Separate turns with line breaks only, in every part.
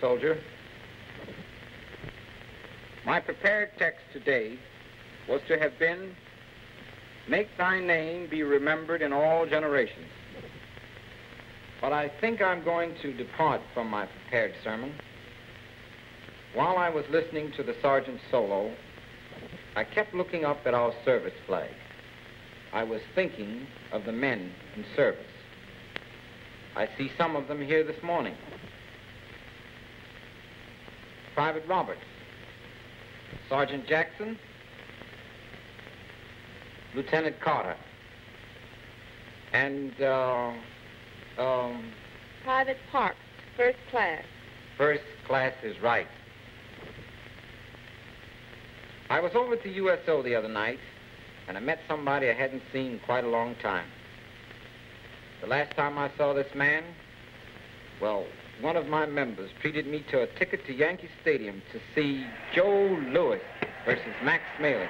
Soldier. My prepared text today was to have been, Make thy name be remembered in all generations. But I think I'm going to depart from my prepared sermon. While I was listening to the sergeant's solo, I kept looking up at our service flag. I was thinking of the men in service. I see some of them here this morning. Private Roberts, Sergeant Jackson, Lieutenant Carter, and uh, um,
Private Parks, first class.
First class is right. I was over at the USO the other night, and I met somebody I hadn't seen in quite a long time. The last time I saw this man, well, one of my members treated me to a ticket to Yankee Stadium to see Joe Louis versus Max Schmeling.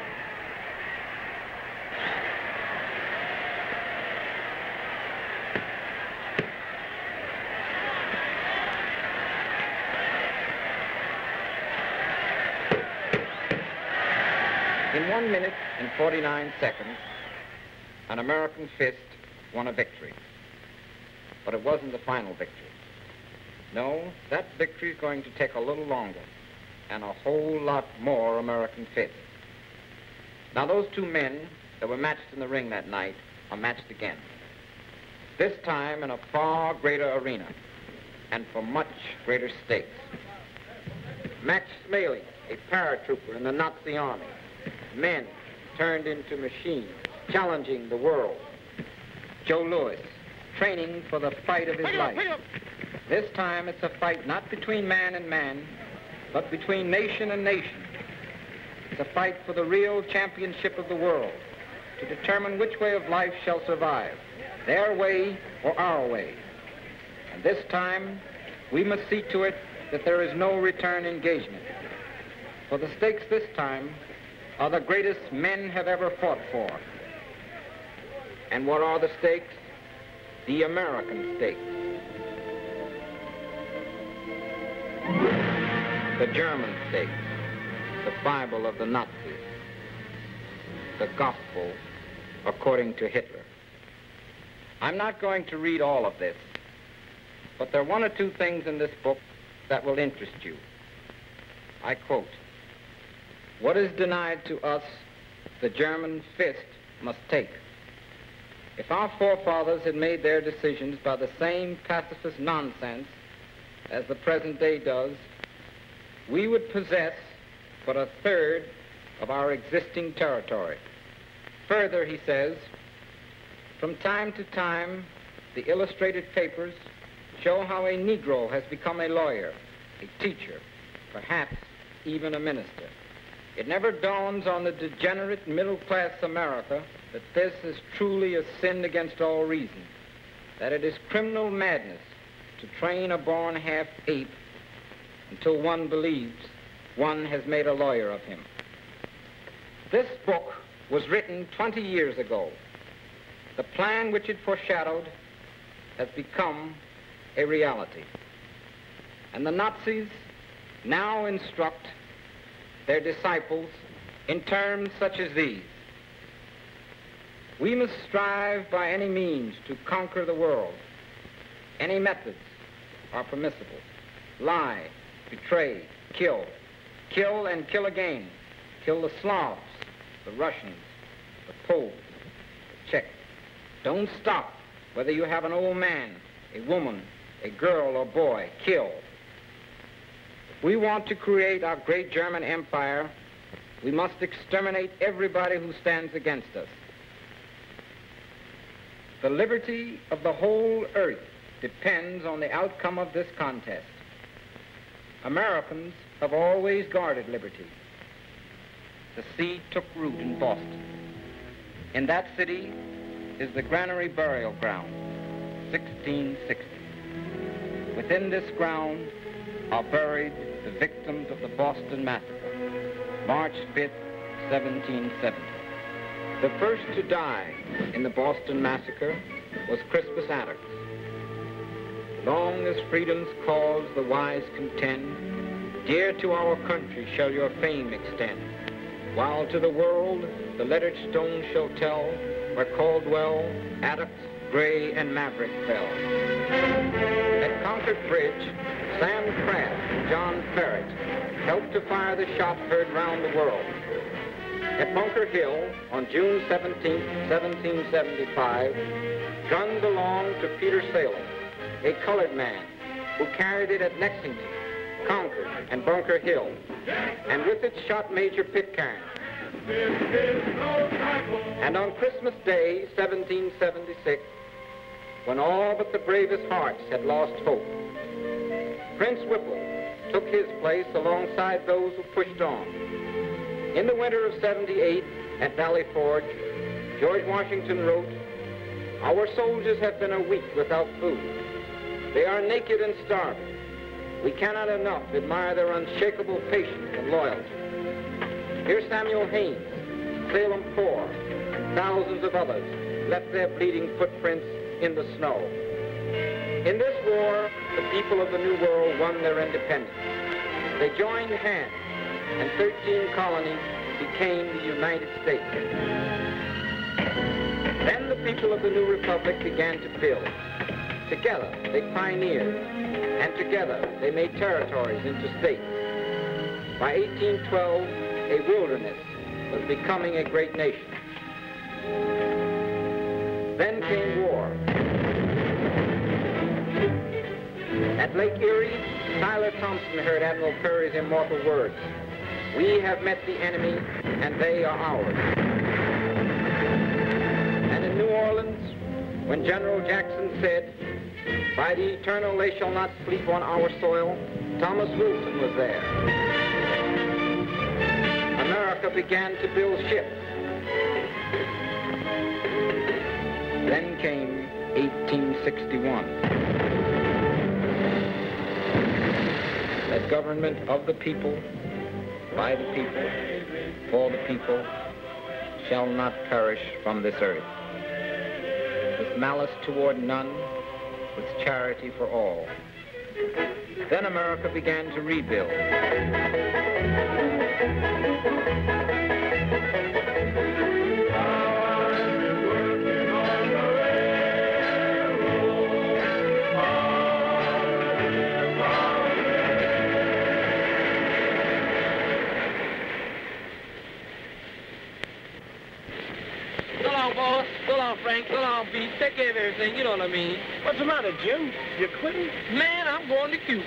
In one minute and 49 seconds, an American fist won a victory. But it wasn't the final victory. No, that victory is going to take a little longer and a whole lot more American faith. Now, those two men that were matched in the ring that night are matched again. This time in a far greater arena and for much greater stakes. Max Schmeling, a paratrooper in the Nazi army. Men turned into machines, challenging the world. Joe Louis, training for the fight of his life. This time it's a fight not between man and man, but between nation and nation. It's a fight for the real championship of the world, to determine which way of life shall survive, their way or our way. And this time, we must see to it that there is no return engagement. For the stakes this time are the greatest men have ever fought for. And what are the stakes? The American stakes. The German stakes. The Bible of the Nazis. The gospel according to Hitler. I'm not going to read all of this, but there are one or two things in this book that will interest you. I quote, what is denied to us, the German fist must take. If our forefathers had made their decisions by the same pacifist nonsense as the present day does, we would possess but a third of our existing territory. Further, he says, from time to time, the illustrated papers show how a Negro has become a lawyer, a teacher, perhaps even a minister. It never dawns on the degenerate middle-class America that this is truly a sin against all reason, that it is criminal madness to train a born half-ape until one believes one has made a lawyer of him. This book was written 20 years ago. The plan which it foreshadowed has become a reality. And the Nazis now instruct their disciples in terms such as these. We must strive by any means to conquer the world. Any methods are permissible. Lie, betray, kill. Kill and kill again. Kill the Slavs, the Russians, the Poles, the Czechs. Don't stop, whether you have an old man, a woman, a girl or boy. Kill. We want to create our great German empire. We must exterminate everybody who stands against us. The liberty of the whole earth depends on the outcome of this contest. Americans have always guarded liberty. The seed took root in Boston. In that city is the Granary Burial Ground, 1660. Within this ground are buried the victims of the Boston Massacre, March 5th, 1770. The first to die in the Boston Massacre was Crispus Attucks. Long as freedom's cause the wise contend, dear to our country shall your fame extend. While to the world the lettered stone shall tell where Caldwell, Attucks, Gray, and Maverick fell. At Concord Bridge, Sam Craft and John Ferret helped to fire the shot heard round the world. At Bunker Hill, on June 17, 1775, guns belonged to Peter Salem, a colored man who carried it at Lexington, Concord, and Bunker Hill, and with it shot Major Pitcairn. And on Christmas Day, 1776, when all but the bravest hearts had lost hope, Prince Whipple took his place alongside those who pushed on. In the winter of 78 at Valley Forge, George Washington wrote, Our soldiers have been a week without food. They are naked and starving. We cannot enough admire their unshakable patience and loyalty. Here's Samuel Haynes, Salem Poor, thousands of others left their bleeding footprints in the snow. In this war, the people of the New World won their independence. They joined hands, and 13 colonies became the United States. Then the people of the new republic began to build. Together, they pioneered, and together they made territories into states. By 1812, a wilderness was becoming a great nation. Then came war. At Lake Erie, Tyler Thompson heard Admiral Perry's immortal words, We have met the enemy, and they are ours. And in New Orleans, when General Jackson said, By the eternal they shall not sleep on our soil, Thomas Wilson was there. America began to build ships. Then came 1861. The government of the people, by the people, for the people, shall not perish from this earth. With malice toward none, with charity for all. Then America began to rebuild.
Frank. So Pete. Take care of everything. You know what I mean.
What's the matter, Jim? You quitting?
Man, I'm going to Cuba.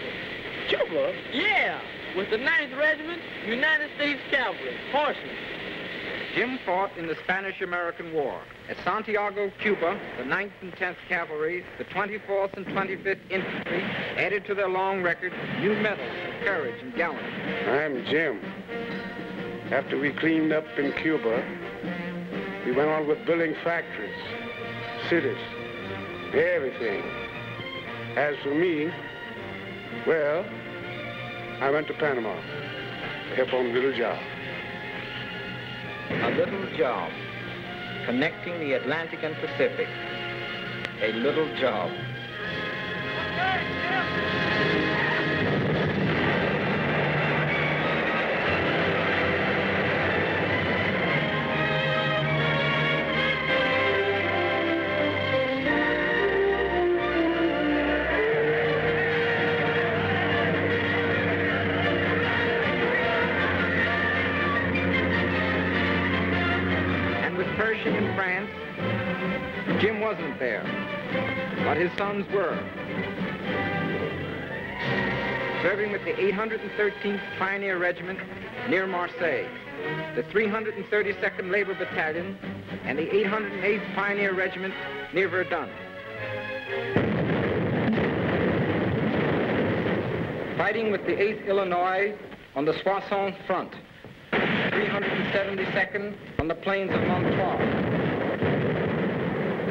Cuba?
Yeah, with the 9th Regiment, United States Cavalry, horsemen.
Jim fought in the Spanish-American War. At Santiago, Cuba, the 9th and 10th Cavalry, the 24th and 25th Infantry added to their long record new medals for courage and gallantry.
I'm Jim. After we cleaned up in Cuba, we went on with building factories, cities, everything. As for me, well, I went to Panama to help on a little job.
A little job connecting the Atlantic and Pacific. A little job. His sons were. Serving with the 813th Pioneer Regiment near Marseille, the 332nd Labor Battalion, and the 808th Pioneer Regiment near Verdun. Fighting with the 8th Illinois on the Soissons front. 372nd on the plains of Monthois.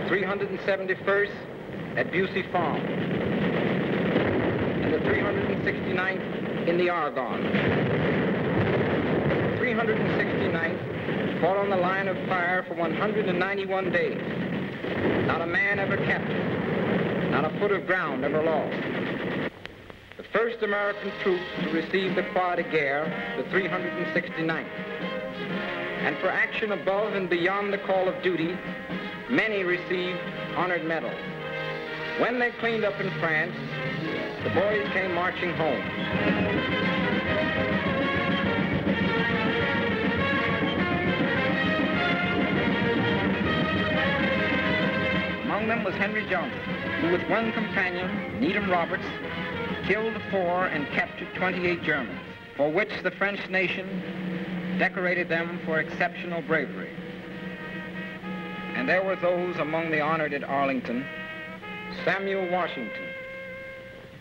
371st at Bussy Farm. And the 369th in the Argonne. The 369th fought on the line of fire for 191 days. Not a man ever captured. not a foot of ground ever lost. The first American troops to receive the Croix de Guerre, the 369th. And for action above and beyond the call of duty, many received honored medals. When they cleaned up in France, the boys came marching home. Among them was Henry Johnson, who with one companion, Needham Roberts, killed four and captured 28 Germans, for which the French nation decorated them for exceptional bravery. And there were those among the honored at Arlington, Samuel Washington,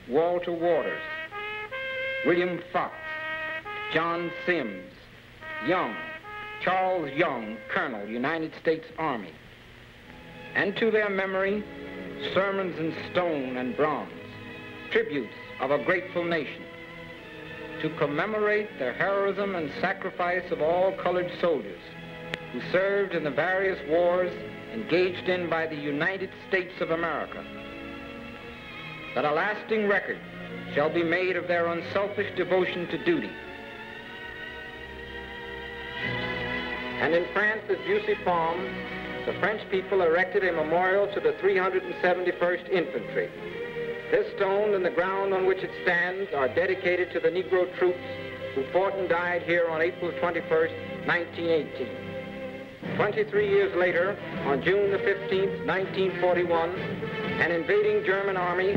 Walter Waters, William Fox, John Sims, Young, Charles Young, Colonel, United States Army. And to their memory, sermons in stone and bronze, tributes of a grateful nation, to commemorate the heroism and sacrifice of all colored soldiers who served in the various wars engaged in by the United States of America. That a lasting record shall be made of their unselfish devotion to duty. And in France at Bussy-Farm, the French people erected a memorial to the 371st Infantry. This stone and the ground on which it stands are dedicated to the Negro troops who fought and died here on April 21st, 1918. 23 years later, on June the 15th, 1941, an invading German army...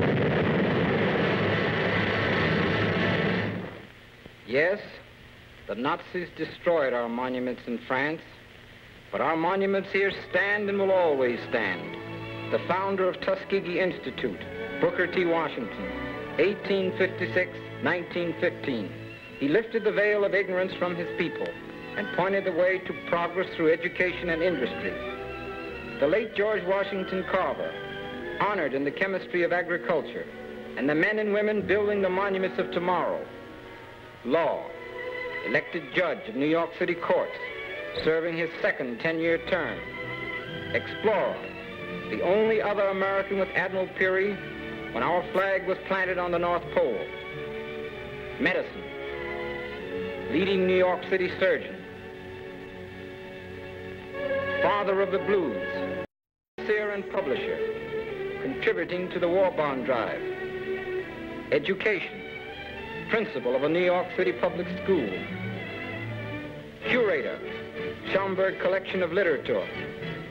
Yes, the Nazis destroyed our monuments in France, but our monuments here stand and will always stand. The founder of Tuskegee Institute, Booker T. Washington, 1856-1915. He lifted the veil of ignorance from his people and pointed the way to progress through education and industry. The late George Washington Carver, honored in the chemistry of agriculture, and the men and women building the monuments of tomorrow. Law, elected judge of New York City courts, serving his second 10-year term. Explorer, the only other American with Admiral Peary when our flag was planted on the North Pole. Medicine, leading New York City surgeon. Father of the blues, seer and publisher, contributing to the war bond drive. Education, principal of a New York City public school. Curator, Schomburg Collection of Literature,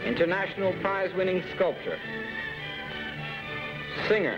international prize-winning sculptor. Singer.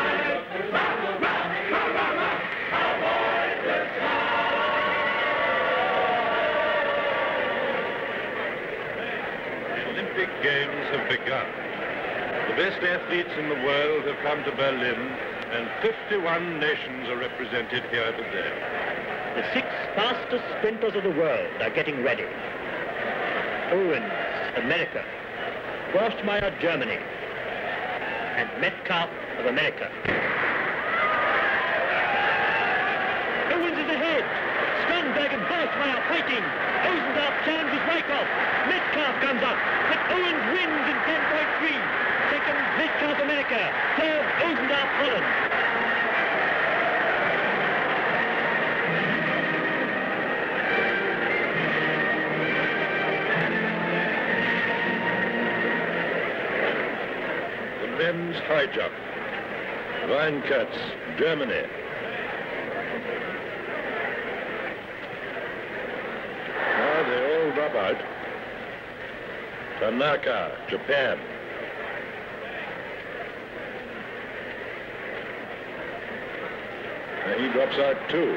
Games have begun. The best athletes in the world have come to Berlin, and 51 nations are represented here today.
The six fastest sprinters of the world are getting ready. Owens, America. Forstmeyer, Germany. And Metcalfe of America. Owens is ahead. Strandberg and Forstmeyer fighting. Challenges Wykoff. Metcalfe comes up, but Owens wins in 10.3. Second, Metcalfe, America. Third, Osendarp, Holland.
The men's high jump. Rheinkertz, Germany. Now they all drop out. Tanaka, Japan. Now He drops out two.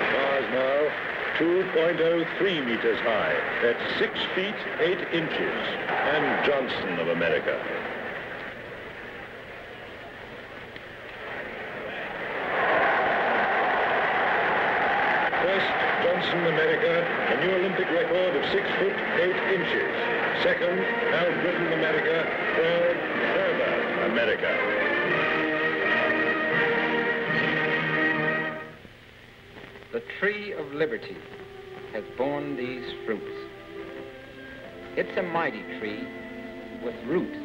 Bars now 2.03 meters high. That's 6 feet 8 inches. And Johnson of America.
Tree of liberty has borne these fruits. It's a mighty tree with roots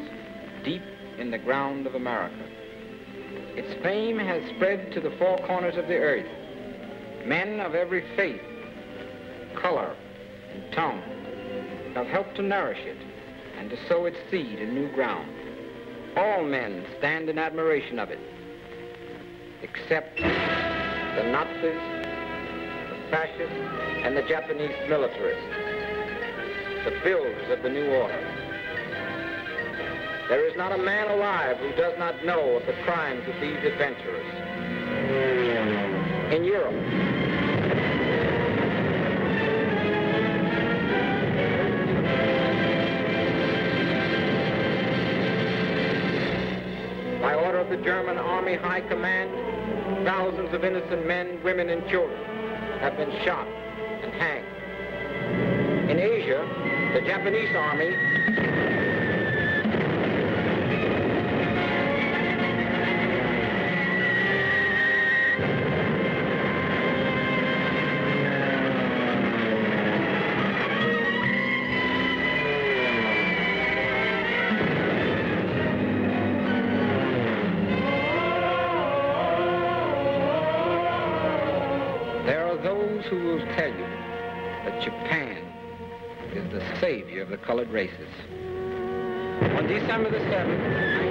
deep in the ground of America. Its fame has spread to the four corners of the earth. Men of every faith, color, and tongue have helped to nourish it and to sow its seed in new ground. All men stand in admiration of it, except the Nazis, fascists, and the Japanese militarists, the builders of the New Order. There is not a man alive who does not know of the crimes of these adventurers. In Europe, by order of the German Army High Command, thousands of innocent men, women, and children have been shot and hanged. In Asia, the Japanese army who will tell you that Japan is the savior of the colored races. On December the 7th,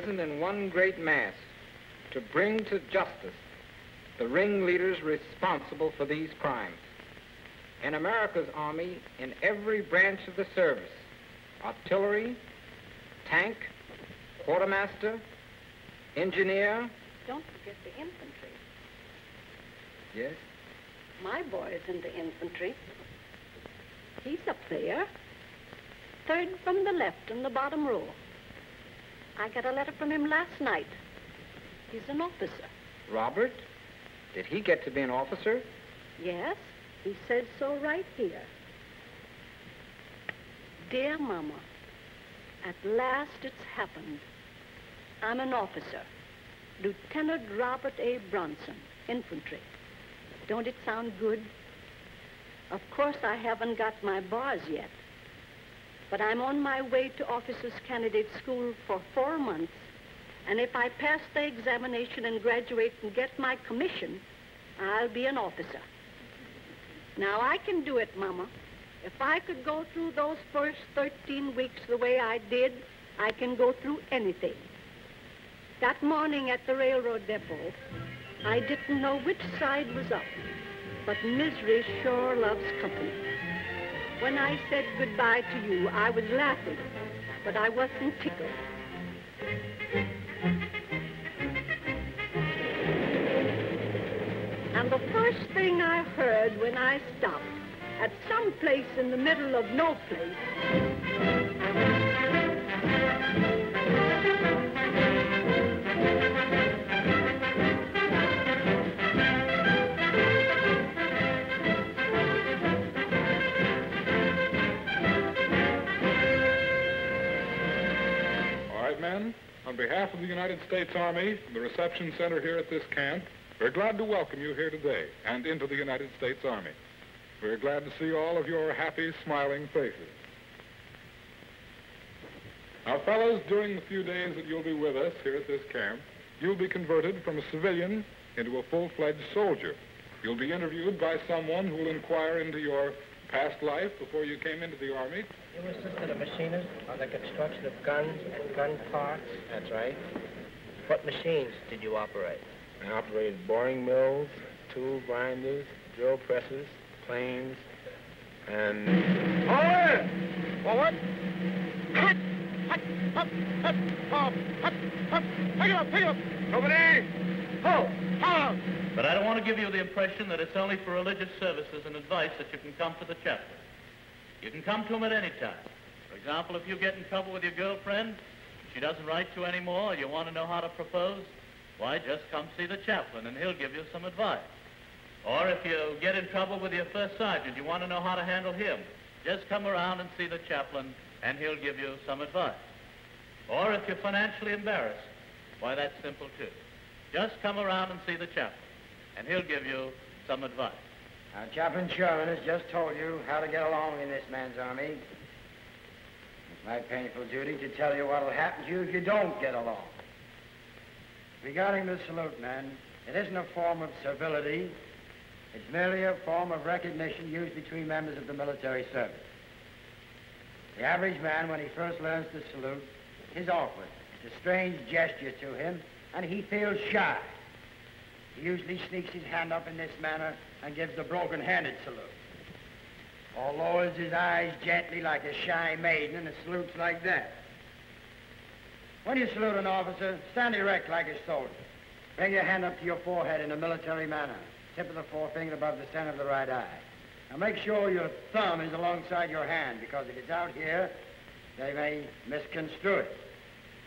risen in one great mass to bring to justice the ringleaders responsible for these crimes. In America's army, in every branch of the service, artillery, tank, quartermaster, engineer,
Don't forget the infantry.
yes,
My boy is in the infantry. He's up there. Third from the left in the bottom row. I got a letter from him last night. He's an officer.
Robert, did he get to be an officer?
Yes, he says so right here. Dear Mama, at last it's happened. I'm an officer. Lieutenant Robert A. Bronson, infantry. Don't it sound good? Of course, I haven't got my bars yet. But I'm on my way to officers' candidate school for four months. And if I pass the examination and graduate and get my commission, I'll be an officer. Now, I can do it, Mama. If I could go through those first 13 weeks the way I did, I can go through anything. That morning at the railroad depot, I didn't know which side was up, but misery sure loves company. When I said goodbye to you, I was laughing, but I wasn't tickled. And the first thing I heard when I stopped at some place in the middle of no place
On behalf of the United States Army, and the reception center here at this camp, We're glad to welcome you here today and into the United States Army. We're glad to see all of your happy, smiling faces. Now, fellows, during the few days that you'll be with us here at this camp, you'll be converted from a civilian into a full-fledged soldier. You'll be interviewed by someone who will inquire into your past life before you came into the Army.
You assisted a machinist on the construction of guns and gun parts?
That's right.
What machines did you operate?
I operated boring mills, tool grinders, drill presses, planes, and...
Forward! Forward! Hut! Hut! Hut! Hut! Hut! Hut! Hut! Pick it up! Pick it up! Nobody! Ho! Ho!
But I don't want to give you the impression that it's only for religious services and advice that you can come to the chaplain. You can come to him at any time. For example, if you get in trouble with your girlfriend, she doesn't write to you anymore, you want to know how to propose, why, just come see the chaplain and he'll give you some advice. Or if you get in trouble with your first sergeant, you want to know how to handle him, just come around and see the chaplain and he'll give you some advice. Or if you're financially embarrassed, why, that's simple too. Just come around and see the chaplain and he'll give you some advice.
Now, Chaplain Sherman has just told you how to get along in this man's army. It's my painful duty to tell you what'll happen to you if you don't get along. Regarding the salute, man, it isn't a form of servility. It's merely a form of recognition used between members of the military service. The average man, when he first learns to salute, is awkward. It's a strange gesture to him, and he feels shy. He usually sneaks his hand up in this manner and gives the broken-handed salute. Or lowers his eyes gently like a shy maiden and salutes like that. When you salute an officer, stand erect like a soldier. Bring your hand up to your forehead in a military manner. Tip of the forefinger above the center of the right eye. Now make sure your thumb is alongside your hand because if it's out here, they may misconstrue it.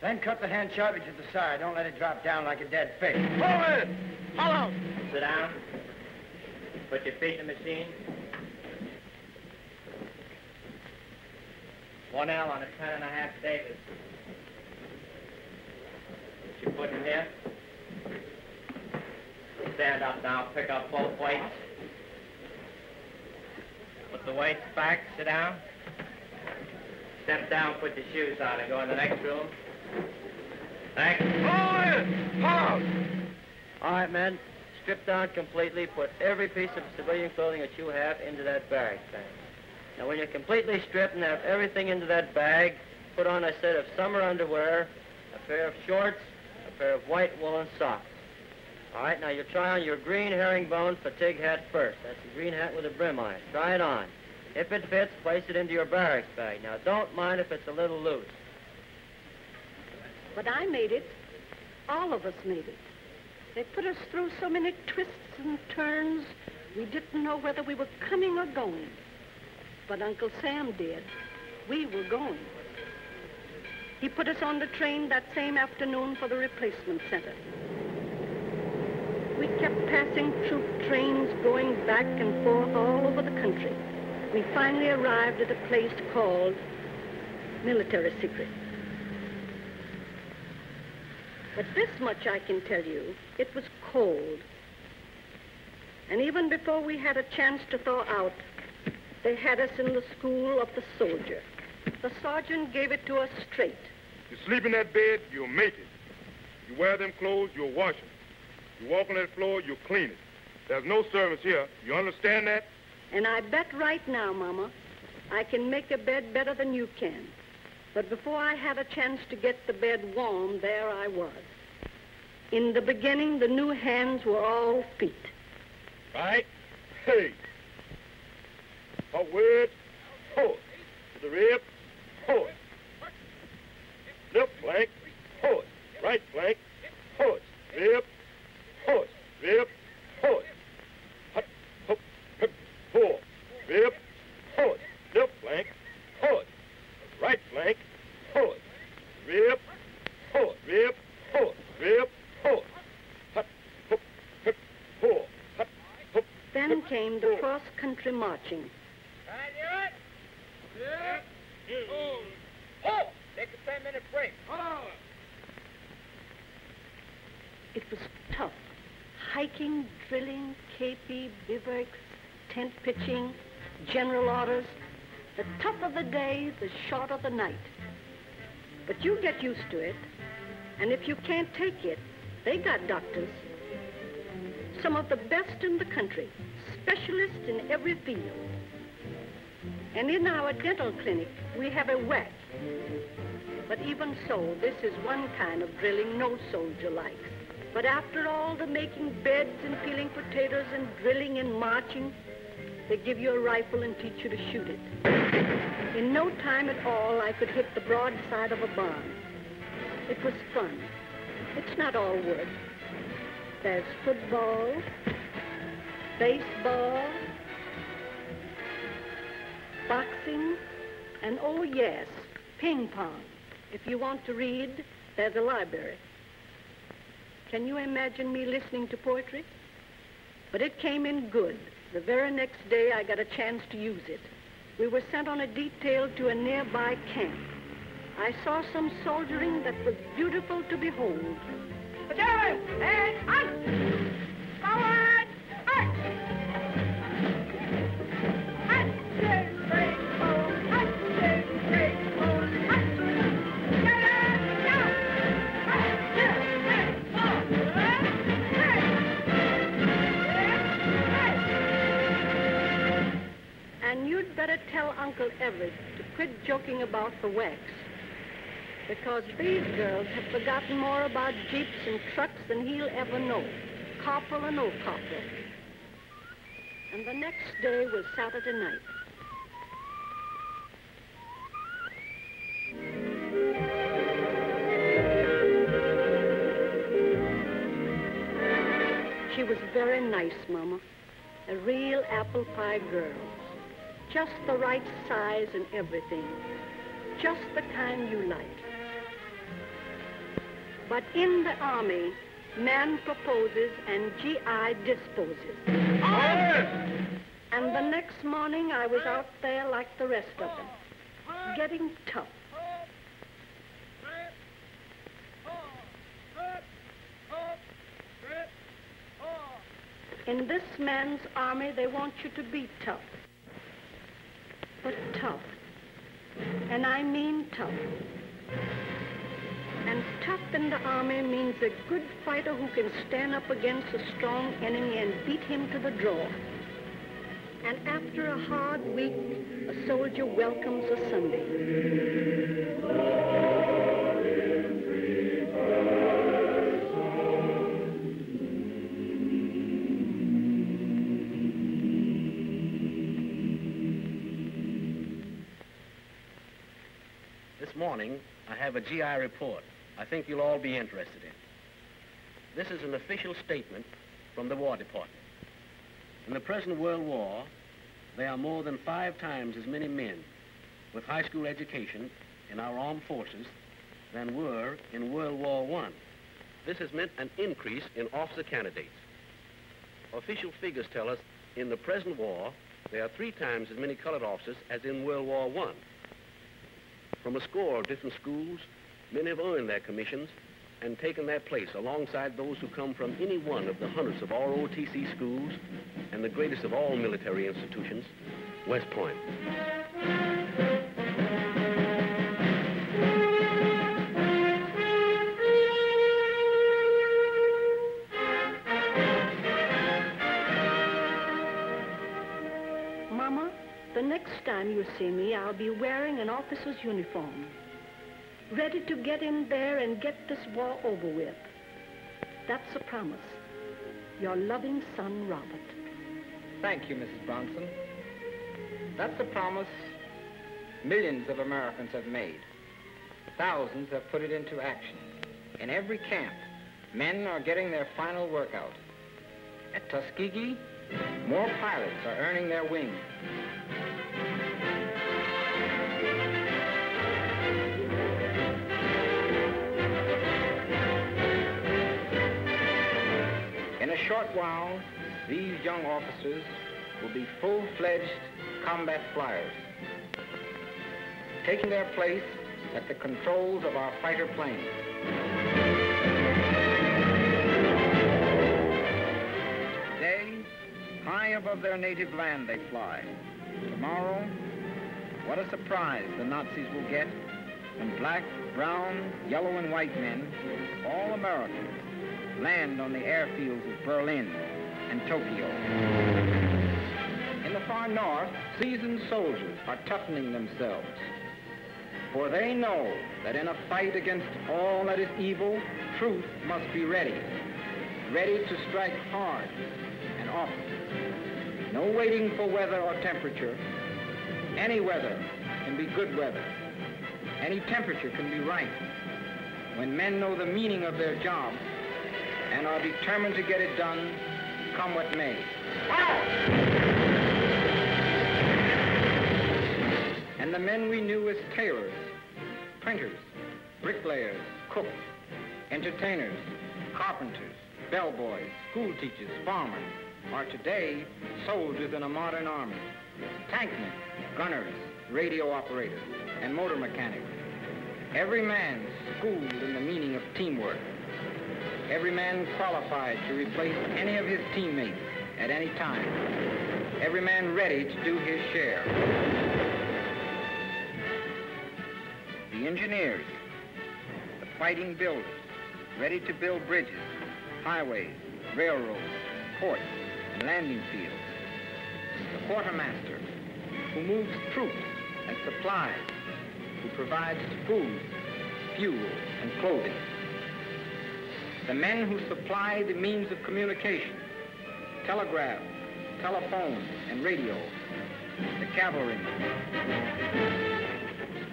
Then cut the hand sharply to the side. Don't let it drop down like a dead fish.
Forward! Follow!
Sit down. Put your feet in the machine. One L on a ten and a half Davis. Put your foot in here. Stand up now. Pick up both weights. Put the weights back. Sit down. Step down. Put your shoes on and go in the next room. Thanks.
Forward! Follow!
All right, men. Strip down completely. Put every piece of civilian clothing that you have into that bag thing. Now, when you're completely stripped and have everything into that bag, put on a set of summer underwear, a pair of shorts, a pair of white woolen socks. All right, now you try on your green herringbone fatigue hat first. That's the green hat with a brim on it. Try it on. If it fits, place it into your barracks bag. Now, don't mind if it's a little loose.
But I made it. All of us made it. They put us through so many twists and turns, we didn't know whether we were coming or going. But Uncle Sam did. We were going. He put us on the train that same afternoon for the replacement center. We kept passing troop trains going back and forth all over the country. We finally arrived at a place called Military Secret. But this much I can tell you, it was cold. And even before we had a chance to thaw out, they had us in the school of the soldier. The sergeant gave it to us straight.
You sleep in that bed, you'll make it. You wear them clothes, you'll wash them. You walk on that floor, you'll clean it. There's no service here. You understand that?
And I bet right now, Mama, I can make a bed better than you can. But before I had a chance to get the bed warm, there I was. In the beginning, the new hands were all feet.
Right? Hey. Forward. Forward. To the rib. Forward. Left flank. Forward. Right flank. Forward. Rib. Forward. Rib. Forward. Hut. Hook. Hook. Forward. Rib. Forward. Left flank. Forward. Right flank. Forward. Rib. Forward. Rib. Forward. Rib. Forward. Hut. Hook. Hook. Forward. Hut. Hook.
Then came the cross-country marching.
Oh! Take a 10-minute break.
It was tough, hiking, drilling, KP, bivouacs, tent pitching, general orders. The tougher the day, the shorter the night. But you get used to it, and if you can't take it, they got doctors. Some of the best in the country, specialists in every field. And in our dental clinic, we have a whack. But even so, this is one kind of drilling no soldier likes. But after all the making beds and peeling potatoes and drilling and marching, they give you a rifle and teach you to shoot it. In no time at all, I could hit the broadside of a barn. It was fun. It's not all work. There's football, baseball, boxing, and oh yes, ping pong. If you want to read, there's a library. Can you imagine me listening to poetry? But it came in good. The very next day, I got a chance to use it. We were sent on a detail to a nearby camp. I saw some soldiering that was beautiful to behold.
Battalion, and on! Forward!
Better tell Uncle Everett to quit joking about the WAACs. Because these girls have forgotten more about jeeps and trucks than he'll ever know, copper or no copper. And the next day was Saturday night. She was very nice, Mama. A real apple pie girl. Just the right size and everything. Just the kind you like. But in the Army, man proposes and GI disposes. And the next morning, I was out there like the rest of them, getting tough. In this man's army, they want you to be tough. But tough. And I mean tough. And tough in the army means a good fighter who can stand up against a strong enemy and beat him to the draw. And after a hard week, a soldier welcomes a
This morning, I have a GI report I think you'll all be interested in. This is an official statement from the War Department. In the present World War, there are more than five times as many men with high school education in our armed forces than were in World War I. This has meant an increase in officer candidates. Official figures tell us in the present war, there are three times as many colored officers as in World War I. From a score of different schools, men have earned their commissions and taken their place alongside those who come from any one of the hundreds of ROTC schools and the greatest of all military institutions, West Point.
Time you see me, I'll be wearing an officer's uniform. Ready to get in there and get this war over with. That's a promise. Your loving son, Robert.
Thank you, Mrs. Bronson. That's a promise millions of Americans have made. Thousands have put it into action. In every camp, men are getting their final workout. At Tuskegee, more pilots are earning their wings. Short while, these young officers will be full-fledged combat flyers, taking their place at the controls of our fighter planes. Today, high above their native land they fly. Tomorrow, what a surprise the Nazis will get when black, brown, yellow, and white men, all Americans, land on the airfields of Berlin and Tokyo. In the far north, seasoned soldiers are toughening themselves. For they know that in a fight against all that is evil, truth must be ready. Ready to strike hard and often. No waiting for weather or temperature. Any weather can be good weather. Any temperature can be right. When men know the meaning of their job and are determined to get it done, come what may. And the men we knew as tailors, printers, bricklayers, cooks, entertainers, carpenters, bellboys, school teachers, farmers, are today soldiers in a modern army. Tankmen, gunners, radio operators, and motor mechanics. Every man schooled in the meaning of teamwork. Every man qualified to replace any of his teammates at any time. Every man ready to do his share. The engineers, the fighting builders, ready to build bridges, highways, railroads, ports, and landing fields. The quartermaster, who moves troops and supplies, who provides food, fuel, and clothing. The men who supply the means of communication, telegraph, telephone, and radio. The cavalrymen,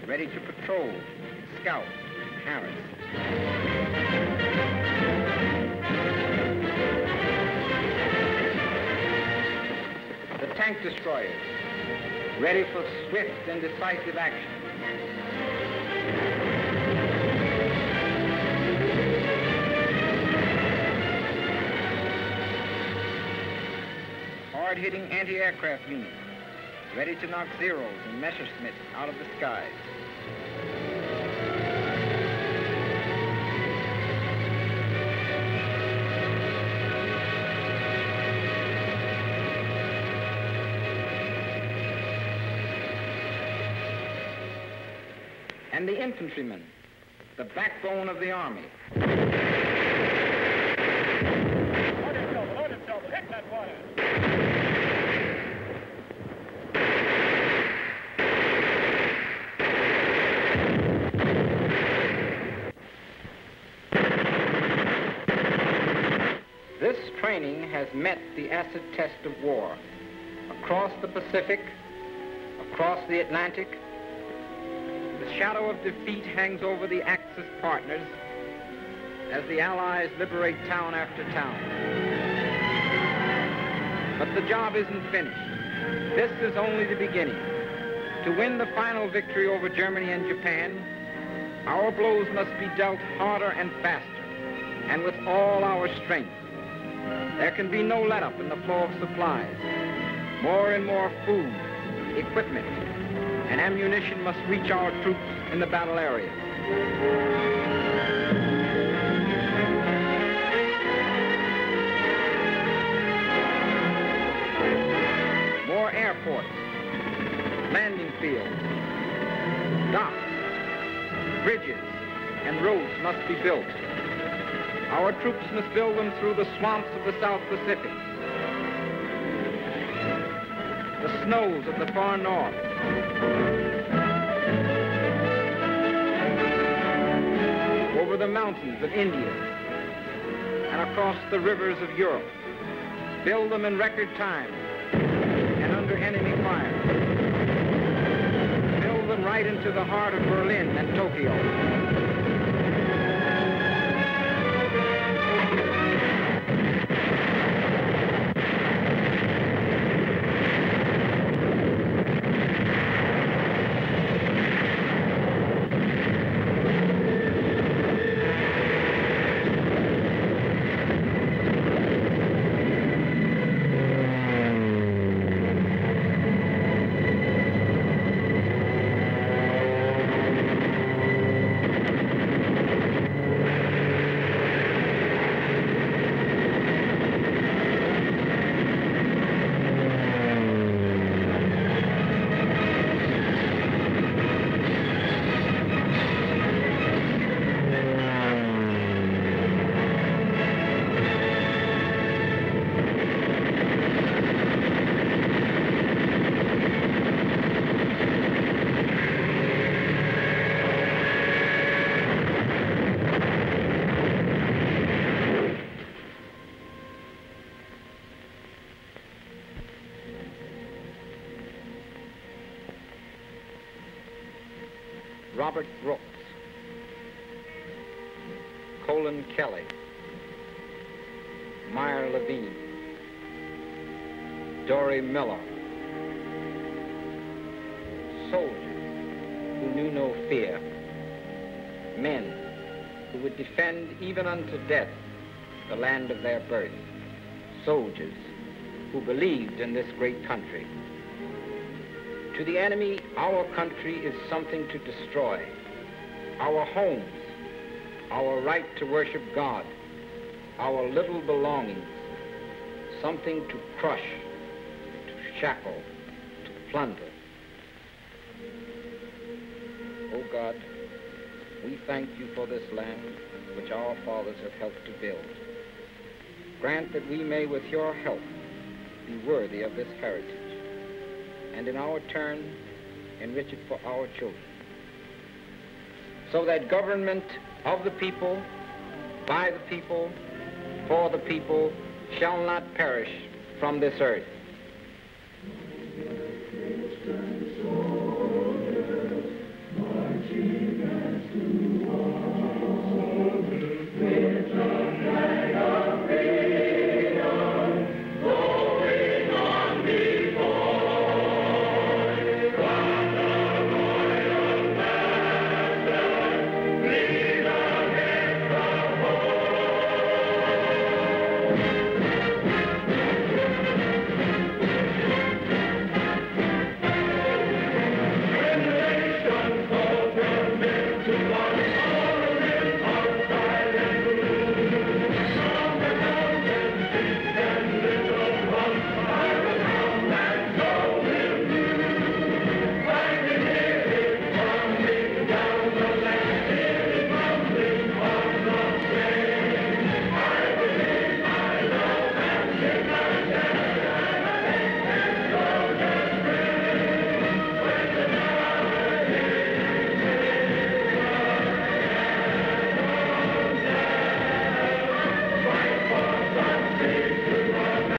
ready to patrol, scout, harass. The tank destroyers, ready for swift and decisive action. Hard-hitting anti-aircraft units, ready to knock Zeros and Messerschmitts out of the skies. And the infantrymen, the backbone of the army.
It, Silver. It, Silver. Hit that water.
This training has met the acid test of war. Across the Pacific, across the Atlantic, the shadow of defeat hangs over the Axis partners as the Allies liberate town after town. But the job isn't finished. This is only the beginning. To win the final victory over Germany and Japan, our blows must be dealt harder and faster, and with all our strength. There can be no let-up in the flow of supplies. More and more food, equipment, and ammunition must reach our troops in the battle areas. More airports, landing fields, docks, bridges, and roads must be built. Our troops must build them through the swamps of the South Pacific, the snows of the far north, over the mountains of India, and across the rivers of Europe. Build them in record time and under enemy fire. Build them right into the heart of Berlin and Tokyo. Robert Brooks, Colin Kelly, Meyer Levin, Dory Miller, soldiers who knew no fear, men who would defend even unto death the land of their birth, soldiers who believed in this great country. To the enemy, our country is something to destroy. Our homes, our right to worship God, our little belongings, something to crush, to shackle, to plunder. Oh God, we thank you for this land which our fathers have helped to build. Grant that we may, with your help, be worthy of this heritage, and in our turn enrich it for our children. So that government of the people, by the people, for the people, shall not perish from this earth.